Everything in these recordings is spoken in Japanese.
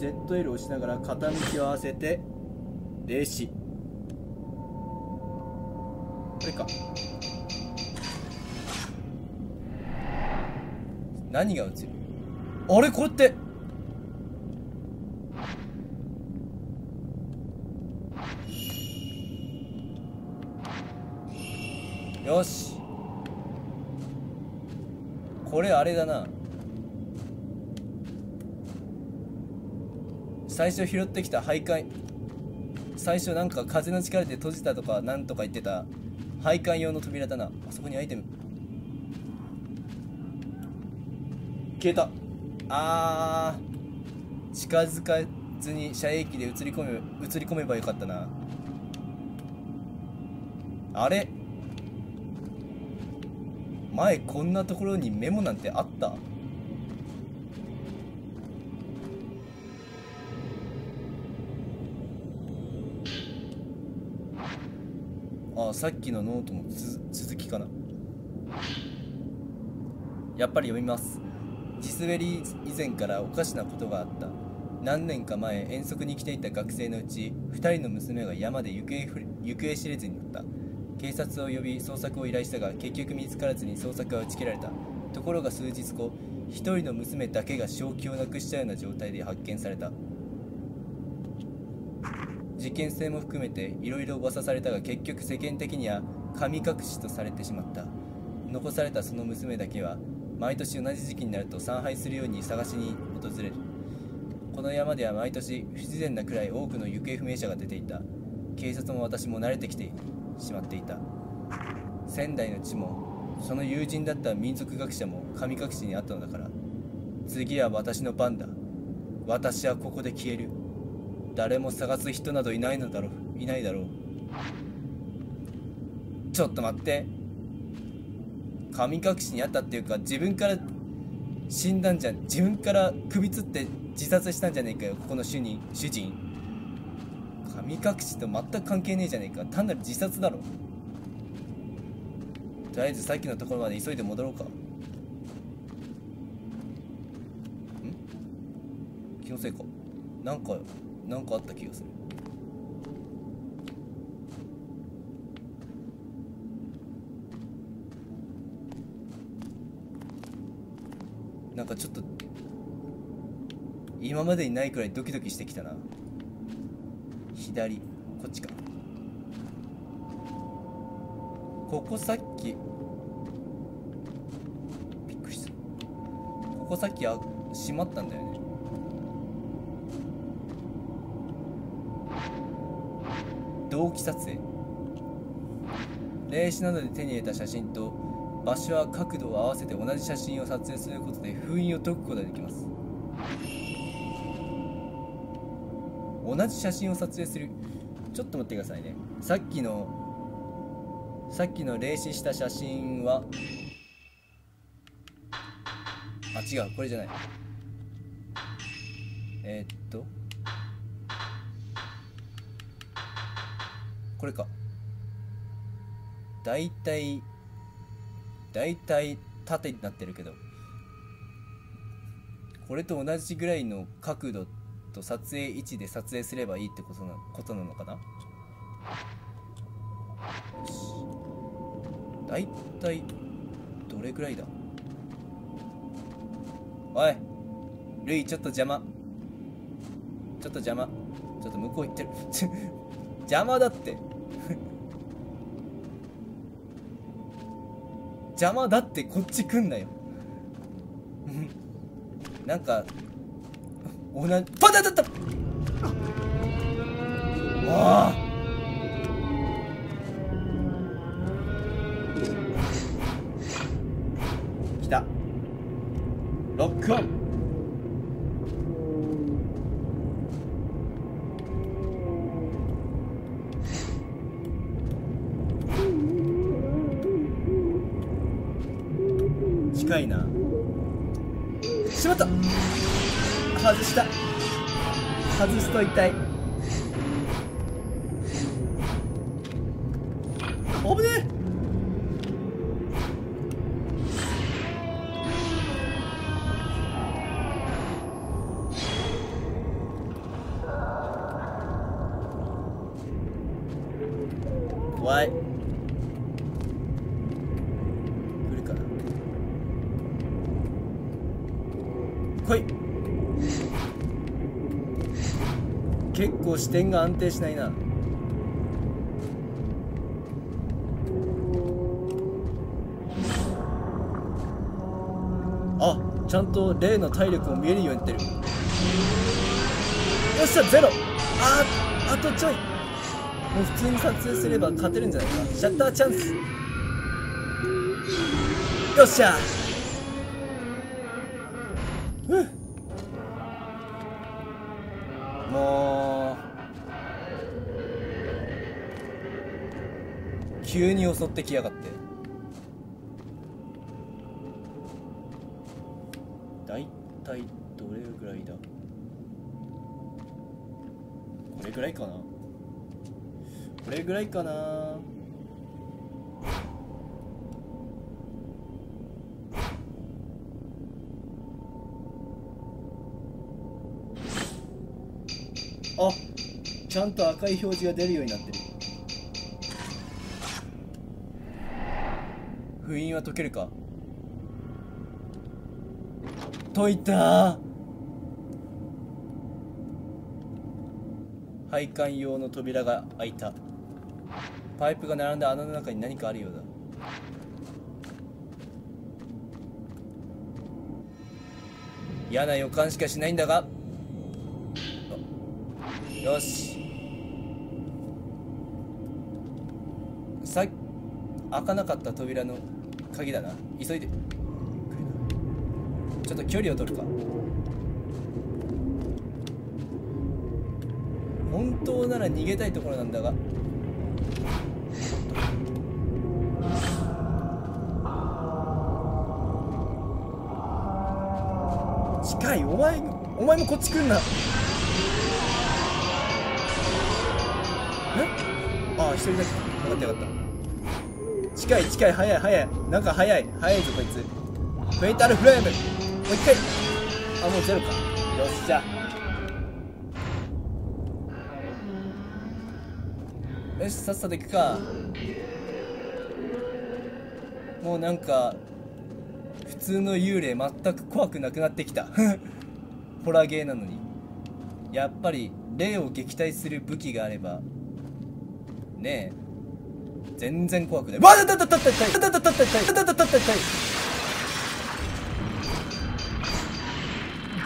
ZL を押しながら傾きを合わせて霊視これか。何が映る？あれ？これって。よし。これあれだな。最初拾ってきた配管最初なんか風の力で閉じたとかなんとか言ってた配管用の扉だな。あそこにアイテム。消えた。あー。近づかずに遮影機で映り込め映り込めばよかったな。あれ？前こんなところにメモなんてあった？さっきのノートの続きかな。やっぱり読みます。地滑り以前からおかしなことがあった。何年か前遠足に来ていた学生のうち2人の娘が山で行方行方知れずになった。警察を呼び捜索を依頼したが結局見つからずに捜索は打ち切られた。ところが数日後1人の娘だけが正気をなくしたような状態で発見された。事件性も含めていろいろ噂されたが結局世間的には神隠しとされてしまった。残されたその娘だけは毎年同じ時期になると参拝するように探しに訪れる。この山では毎年不自然なくらい多くの行方不明者が出ていた。警察も私も慣れてきてしまっていた。仙台の地もその友人だった民族学者も神隠しにあったのだから。次は私の番だ。私はここで消える。誰も探す人などいないのだろう。いないだろう。ちょっと待って。神隠しにあったっていうか自分から死んだんじゃん自分から首つって自殺したんじゃねえかよ。ここの主任主人。神隠しと全く関係ねえじゃねえか。単なる自殺だろ。とりあえずさっきのところまで急いで戻ろうか。ん？気のせいか？なんかなんかあった気がする。なんかちょっと今までにないくらいドキドキしてきたな。左こっちか。ここさっきびっくりした。ここさっきあ閉まったんだよね。同期撮影。霊視などで手に入れた写真と場所は角度を合わせて同じ写真を撮影することで封印を解くことができます。同じ写真を撮影する。ちょっと待ってくださいね。さっきのさっきの霊視した写真はあ違う。これじゃない。えー、っと。これか。だいたいだいたい縦になってるけど。これと同じぐらいの角度と撮影位置で撮影すればいいってことなことなのかな？だいたいどれぐらいだ？おいルイちょっと邪魔。ちょっと邪魔。ちょっと向こう行ってる。邪魔だって。邪魔だってこっち来んなよ。なんか同じパタタタ。ああ。きた。ロックオン。外した。外すと痛い。結構視点が安定しないな。あちゃんと例の体力も見えるようになってる。よっしゃゼロ。ああとちょい。もう普通に撮影すれば勝てるんじゃないか。シャッターチャンス。よっしゃ。急に襲ってきやがって。だいたいどれぐらいだ？これぐらいかな？これぐらいかな？あちゃんと赤い表示が出るようになってる。封印は解けるか？解いた。配管用の扉が開いた。パイプが並んだ穴の中に何かあるようだ。嫌な予感しかしないんだが。よし。さっ開かなかった扉の鍵だな。急いで。ちょっと距離を取るか。本当なら逃げたいところなんだが。近い。お前お前もこっち来んな。え？ああ一人だけ。分かった分かった。近い近い早い早い。なんか早い。早いぞこいつ。フェイタルフレーム。もう一回。あもうゼロか。よっしゃ。よしさっさと行くか。もうなんか普通の幽霊全く怖くなくなってきた。ホラーゲーなのに。やっぱり霊を撃退する武器があれば。ねえ。全然怖くない。わっだったったったったったったったったったったったったった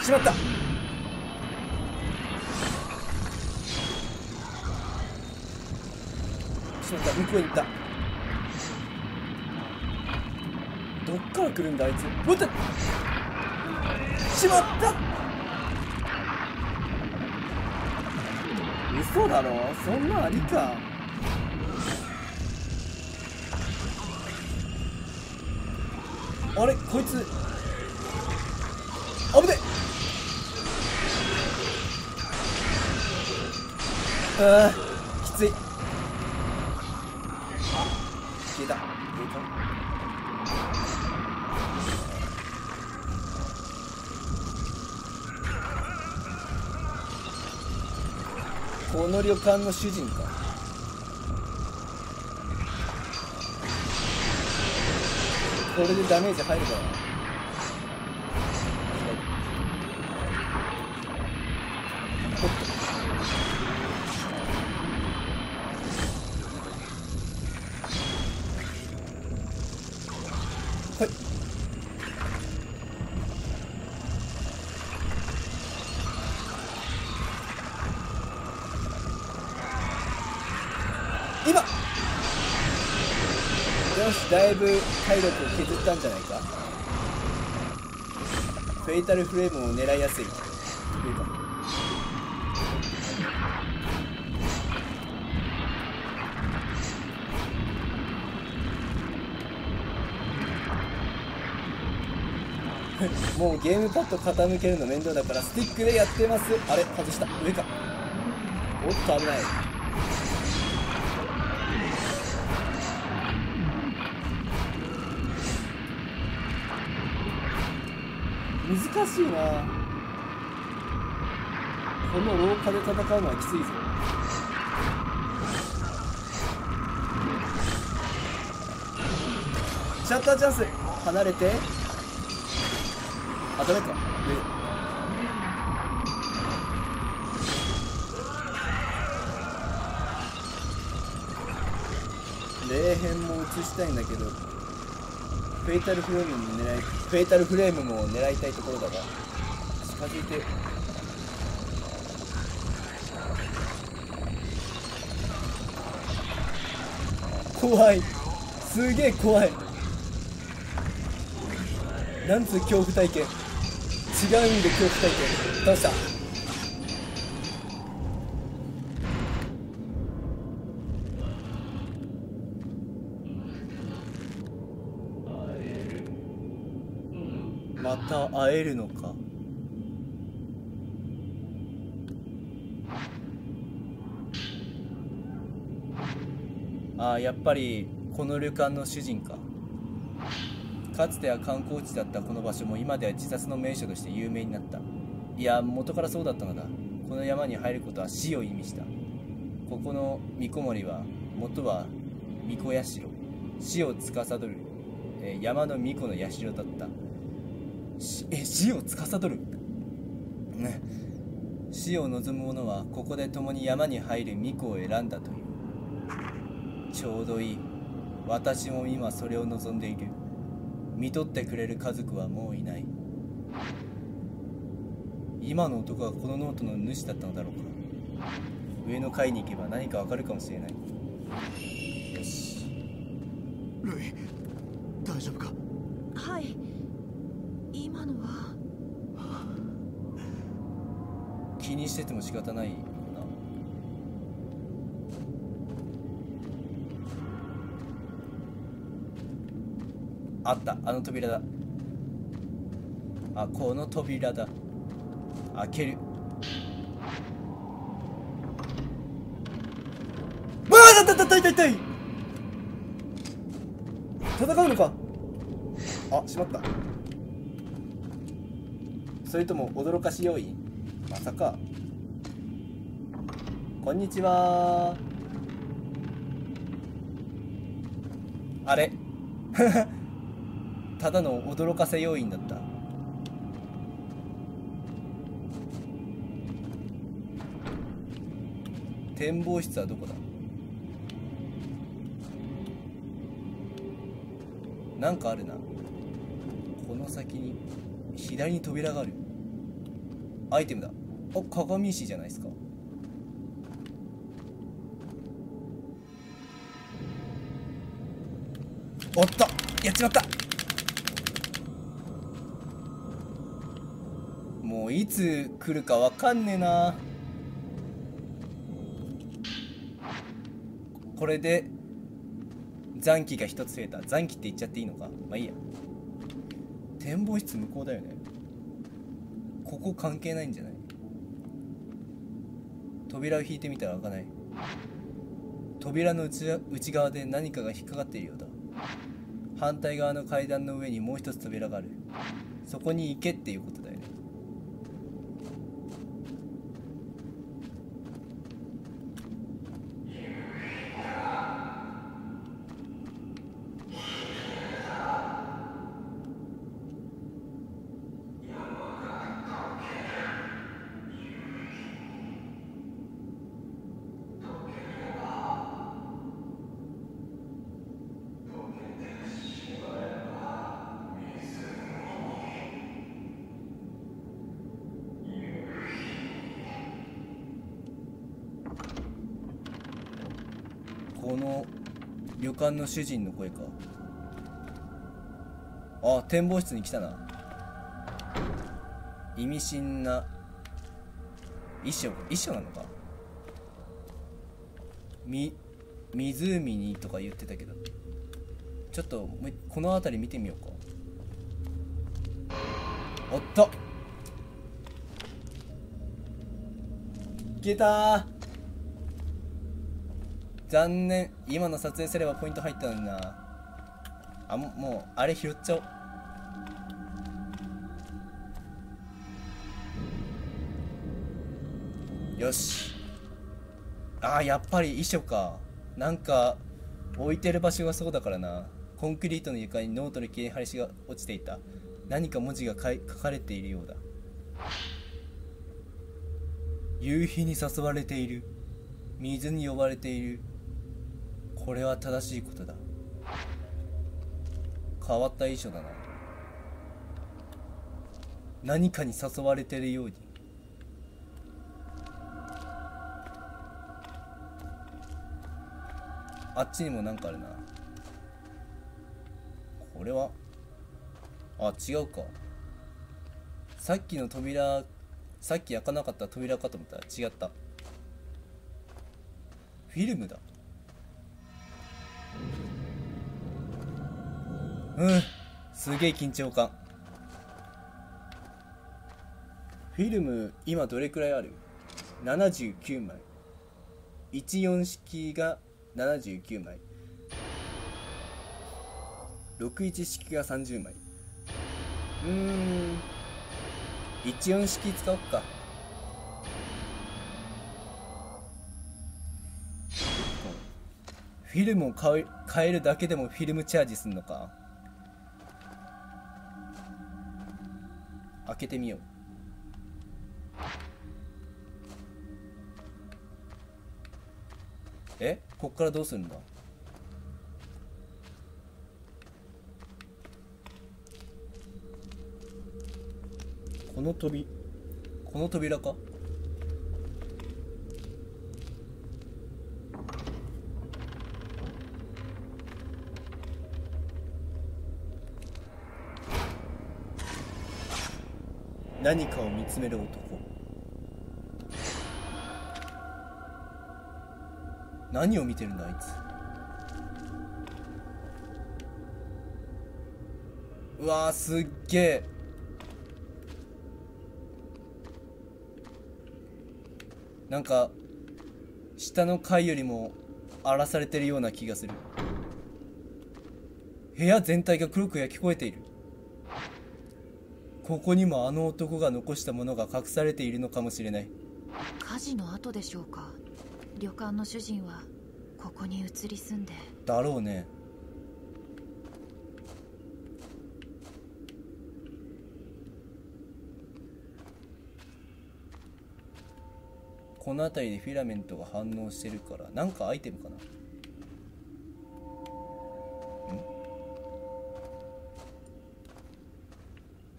しまったしまった向こうに行ったどっから来るんだあいつ待ってしまった嘘だろそんなありかあれ？こいつ。危ねあーきつい。消えた。消えた。この旅館の主人か。これでダメージ入るかなおっと。はい。今。よしだいぶ体力ったんじゃないかフェイタルフレームを狙いやすいというかもうゲームパッド傾けるの面倒だからスティックでやってますあれ外した上かおっと危ない難しいな。この廊下で戦うのはきついぞ。シャッターチャンス。離れて。あダメか。上霊編も映したいんだけど。フェイタルフレームも狙いフェイタルフレームも狙いたいところだが近づいて。怖い。すげえ怖い。なんつう恐怖体験。違う意味で恐怖体験。どうしたまた会えるのか。ああやっぱりこの旅館の主人か。かつては観光地だったこの場所も今では自殺の名所として有名になった。いや元からそうだったのだ。この山に入ることは死を意味した。ここの巫女森は元は巫女社。死を司る、えー山の巫女の社だった。え死を司る。ね。死を望む者はここで共に山に入る巫女を選んだという。ちょうどいい。私も今それを望んでいる。見とってくれる家族はもういない。今の男がこのノートの主だったのだろうか。上の階に行けば何かわかるかもしれない。よし。ルイ大丈夫かはい今のは気にしてても仕方ないな。あった。あの扉だ。あこの扉だ。開ける。わあだっただった痛い戦うのか。あしまった。それとも驚かし要因まさか。こんにちは。あれ？ただの驚かせ要因だった。展望室はどこだ？なんかあるな。この先に左に扉がある。アイテムだ。あ鏡石じゃないですか。おっとやっちまった。もういつ来るかわかんねえな。これで残機が一つ増えた。残機って言っちゃっていいのか？まあいいや。展望室向こうだよね。ここ関係ないんじゃない？扉を引いてみたら開かない。扉の内内側で何かが引っかかっているようだ。反対側の階段の上にもう一つ扉がある。そこに行けっていうことだよねこの旅館の主人の声か。あ展望室に来たな。意味深な。衣装衣装なのか。み湖にとか言ってたけど。ちょっとこの辺り見てみようか。おっと。消えた残念。今の撮影すればポイント入ったのにな。あもうあれ拾っちゃおう。よし。あーやっぱり遺書か。なんか置いてる場所がそうだからな。コンクリートの床にノートの切れ端が落ちていた。何か文字が書かれているようだ。夕日に誘われている。水に呼ばれている。これは正しいことだ。変わった遺書だな。何かに誘われてるように。あっちにもなんかあるな。これは？あ違うか。さっきの扉さっき開かなかった扉かと思ったら違った。フィルムだ。うん。すげえ緊張感。フィルム今どれくらいある ?79 枚。14式が79枚。61式が30枚。うーん。14式使おっか。フィルムを変えるだけでもフィルムチャージすんのか？開けてみよう。え？こっからどうするんだ？この扉この扉か？何かを見つめる男。何を見てるんだあいつ。うわーすっげえ。なんか下の階よりも荒らされてるような気がする。部屋全体が黒く焼き焦げている。ここにもあの男が残したものが隠されているのかもしれない。火事の後でしょうか。旅館の主人はここに移り住んで。だろうね。この辺りでフィラメントが反応してるからなんかアイテムかな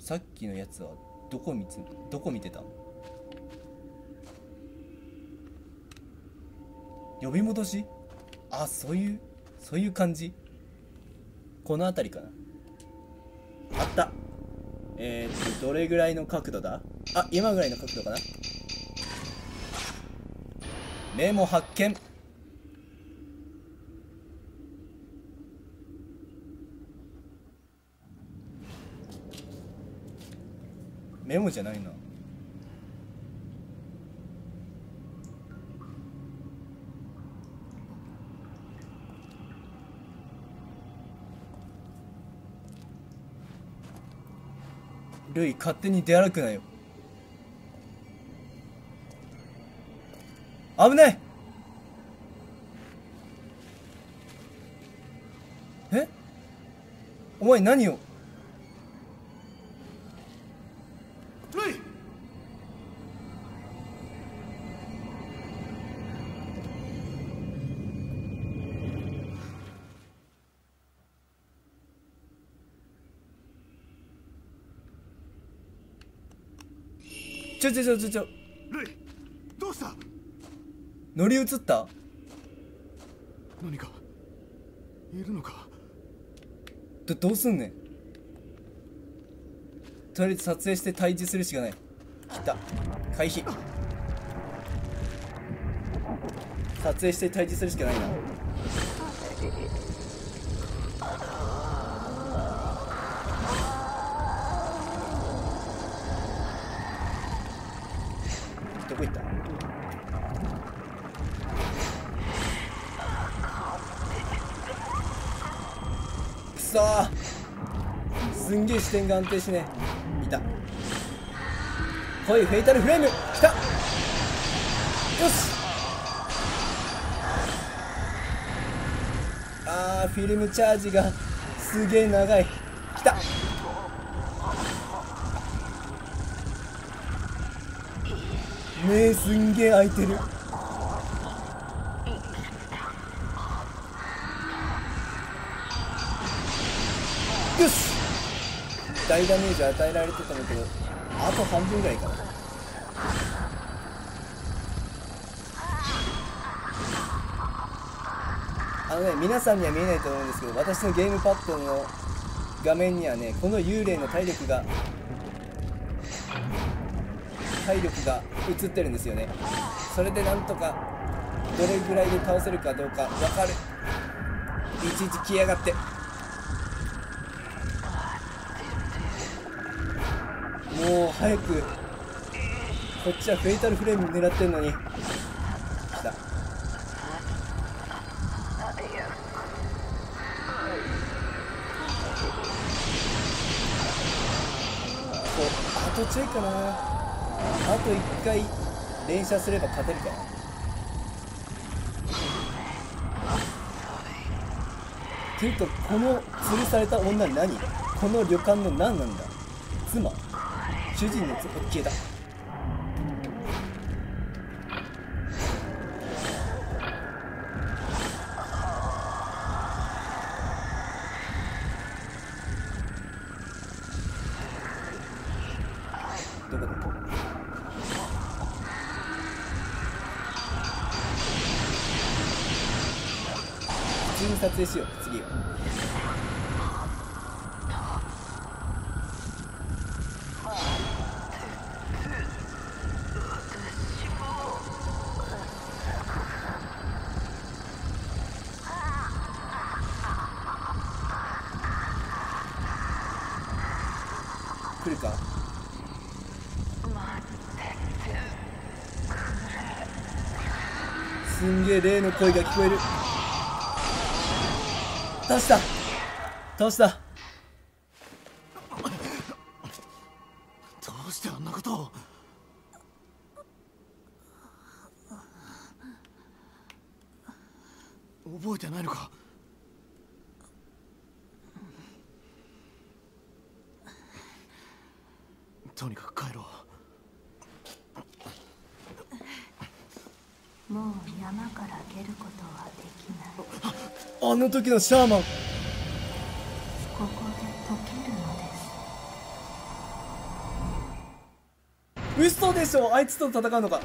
さっきのやつはどこ見つどこ見てた？呼び戻し？あそういうそういう感じ。この辺りかな。あった。えー、っとどれぐらいの角度だ？あ今ぐらいの角度かな。メモ発見。メモじゃないな。ルイ勝手に出歩くなよ。危ないえ？お前何を？ちょちょちょちょ。ちょルイどうした？乗り移った？何か？いるのか？どどうすんねん？とりあえず撮影して退治するしかない。来た。回避。撮影して退治するしかないなすんげえ視点が安定しねいた。来いフェイタルフレーム来た。よし。あーフィルムチャージがすげえ長い。来た。目すんげえ開いてる。大ダメージ与えられてたんだけどあと半分ぐらいかな。あのね皆さんには見えないと思うんですけど私のゲームパッドの画面にはねこの幽霊の体力が体力が映ってるんですよね。それでなんとかどれぐらいで倒せるかどうか分かる。いちいち来やがって。早くこっちはフェイタルフレーム狙ってんのに。来た。そうあとちょいかな。あと1回連射すれば勝てるかなっていうかこの吊るされた女何？この旅館の何なんだ？妻。主人の妻消えた。どこどこ？普通に撮影しよう。次は来るかすんげえ霊の声が聞こえる。倒した。倒した。どうしてあんなことを。覚えてないのか。とにかく帰ろう。もう山から出ることはできない。あの時のシャーマン。ここで溶けるのです。嘘でしょあいつと戦うのか。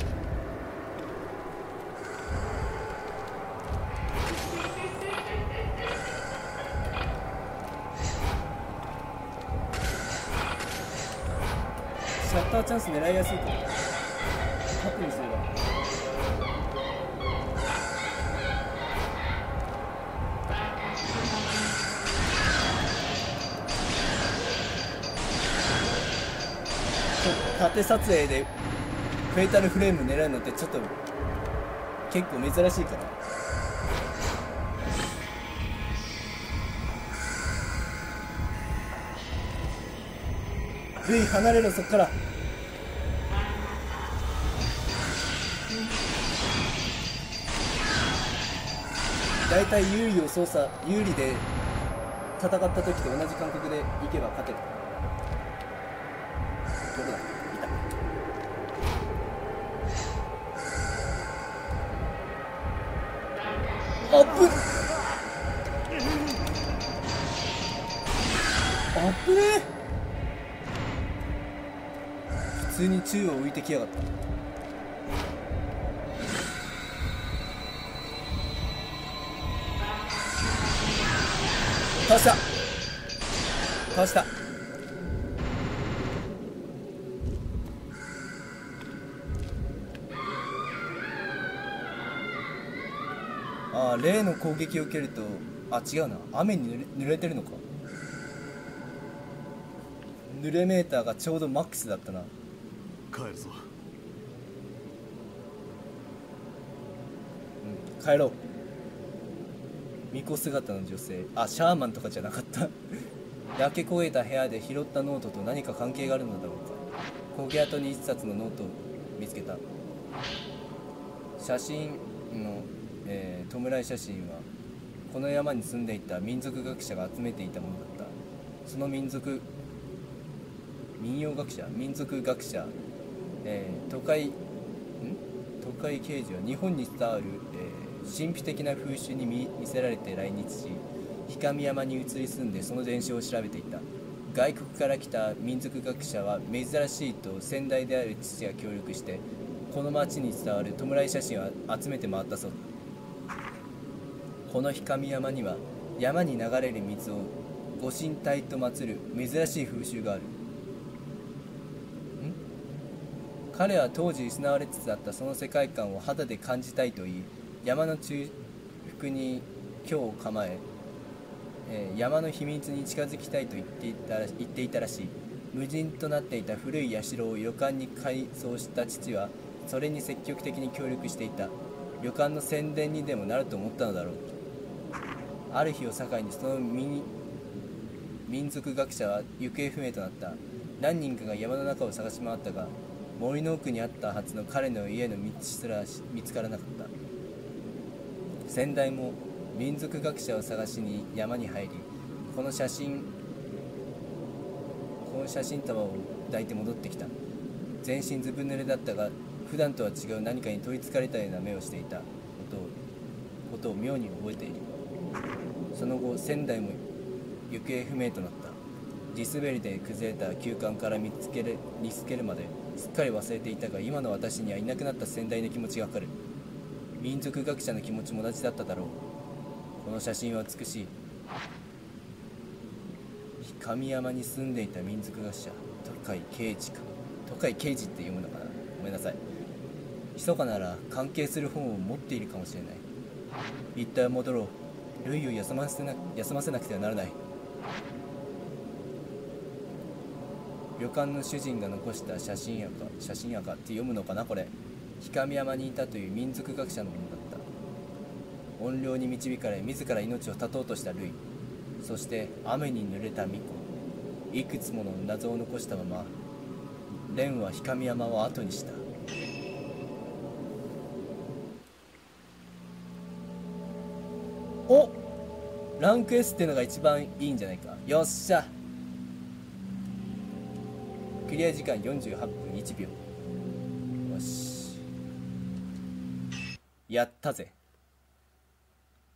シャッターチャンス狙いやすいからハプにすれ縦撮影でフェイタルフレーム狙うのってちょっと結構珍しいから。ルイ離れろそっから。だいたい有利を操作有利で戦った時と同じ感覚でいけば勝てる。あっぶあぶね。普通に宙を浮いてきやがった。倒した。倒した。ああ例の攻撃を受けるとあ違うな。雨に濡れ濡れてるのか。濡れメーターがちょうどマックスだったな。帰るぞ。うん帰ろう。巫女姿の女性。あシャーマンとかじゃなかった。焼け焦げた部屋で拾ったノートと何か関係があるのだろうか。焦げ跡に一冊のノートを見つけた。写真の、えー弔い写真はこの山に住んでいた民族学者が集めていたものだった。その民族民謡学者民族学者、えー都会ん？都会刑事は日本に伝わる、えー神秘的な風習に見せられて来日し氷上山に移り住んでその伝承を調べていた。外国から来た民族学者は珍しいと先代である父が協力してこの町に伝わる弔い写真を集めて回ったそうだ。この氷上山には山に流れる水をご神体と祀る珍しい風習がある。ん？彼は当時失われつつあったその世界観を肌で感じたいと言い山の中腹に居を構ええー山の秘密に近づきたいと言っていた言っていたらしい。無人となっていた古い社を旅館に改装した父はそれに積極的に協力していた。旅館の宣伝にでもなると思ったのだろう。ある日を境にその民民族学者は行方不明となった。何人かが山の中を探し回ったが森の奥にあったはずの彼の家の道すら見つからなかった。先代も民族学者を探しに山に入りこの写真この写真束を抱いて戻ってきた。全身ずぶ濡れだったが普段とは違う何かに取りつかれたような目をしていたことをことを妙に覚えている。その後仙台も行方不明となった。地滑りで崩れた休館から見つける見つけるまですっかり忘れていたが今の私にはいなくなった先代の気持ちがわかる。民族学者の気持ちも同じだっただろう。この写真は美しい。神山に住んでいた民族学者都会刑事か。都会刑事って読むのかな？ごめんなさい。密かなら関係する本を持っているかもしれない。一体戻ろう。ルイを休ませな休ませなくてはならない。旅館の主人が残した写真やか写真やかって読むのかなこれ。氷上山にいたという民族学者のものだった。怨霊に導かれ自ら命を絶とうとしたルイ。そして雨に濡れた巫女。いくつもの謎を残したままレンは氷上山を後にした。おランク S っていうのが一番いいんじゃないか。よっしゃ。クリア時間48分1秒。よし。やったぜ。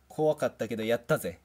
怖かったけどやったぜ。